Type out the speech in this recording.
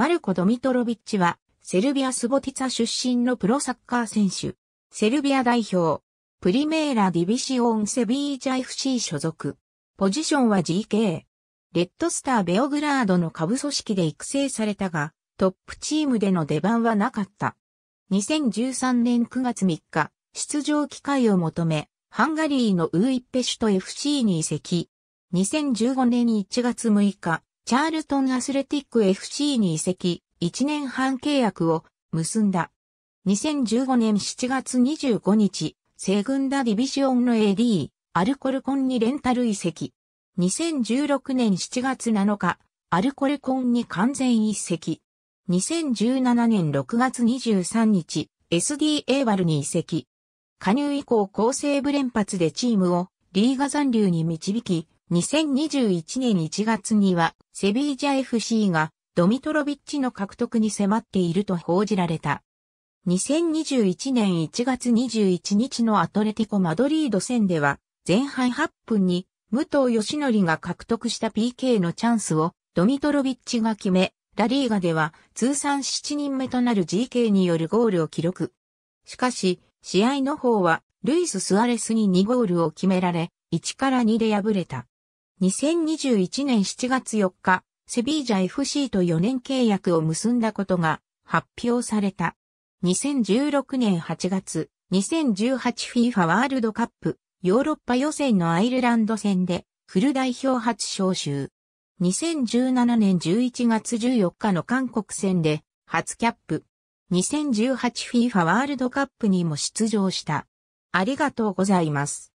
マルコ・ドミトロビッチは、セルビア・スボティツァ出身のプロサッカー選手。セルビア代表。プリメーラ・ディビシオン・セビージャ FC 所属。ポジションは GK。レッドスター・ベオグラードの下部組織で育成されたが、トップチームでの出番はなかった。2013年9月3日、出場機会を求め、ハンガリーのウーイッペシュト FC に移籍。2015年1月6日、チャールトンアスレティック FC に移籍、1年半契約を結んだ。2015年7月25日、セグンダディビシオンの AD、アルコルコンにレンタル移籍。2016年7月7日、アルコルコンに完全移籍。2017年6月23日、SDA バルに移籍。加入以降構成部連発でチームをリーガ残留に導き、2021年1月にはセビージャ FC がドミトロビッチの獲得に迫っていると報じられた。2021年1月21日のアトレティコ・マドリード戦では前半8分に武藤義則が獲得した PK のチャンスをドミトロビッチが決め、ラリーガでは通算7人目となる GK によるゴールを記録。しかし、試合の方はルイス・スアレスに2ゴールを決められ、1から2で敗れた。2021年7月4日、セビージャ FC と4年契約を結んだことが発表された。2016年8月、2018FIFA ワールドカップヨーロッパ予選のアイルランド戦でフル代表初招集。2017年11月14日の韓国戦で初キャップ。2018FIFA ワールドカップにも出場した。ありがとうございます。